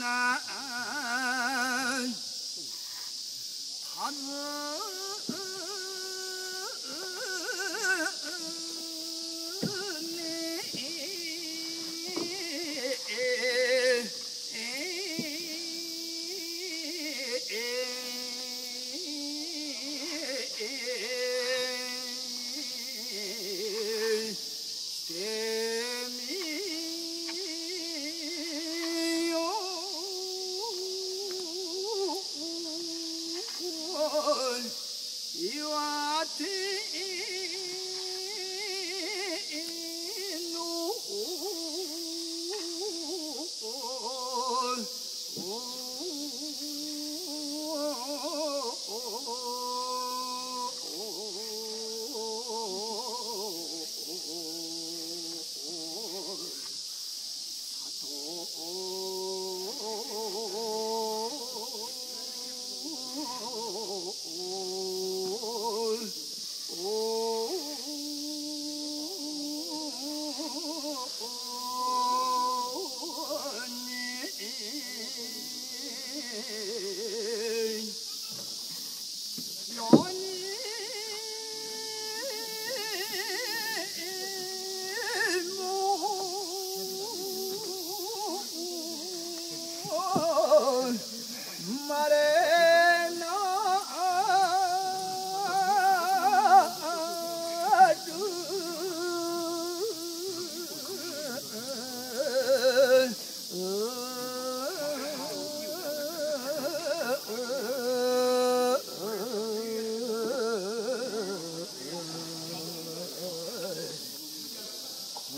나? Oh. こ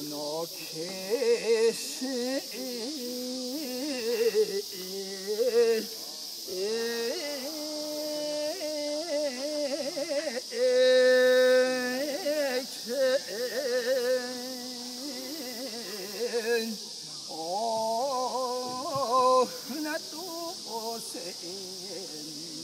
の形お 오, 나또 보세요.